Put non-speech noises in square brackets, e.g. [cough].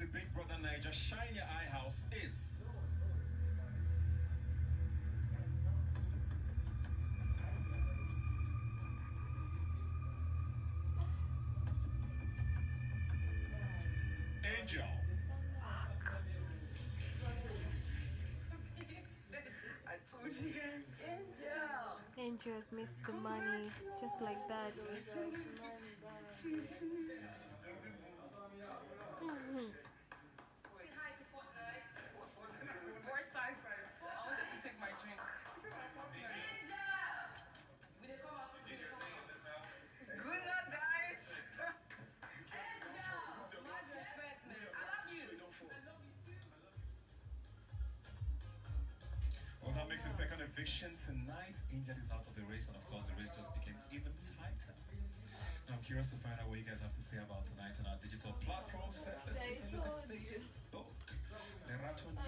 the Big Brother Naija Shine Your Eye House is. Angel. I told you guys. Angel. Angel's missed the money just like that. Makes the second eviction tonight. Angel is out of the race, and of course, the race just became even tighter. Now, I'm curious to find out what you guys have to say about tonight on our digital platforms. First, let's take a look at Facebook. Lerato [laughs]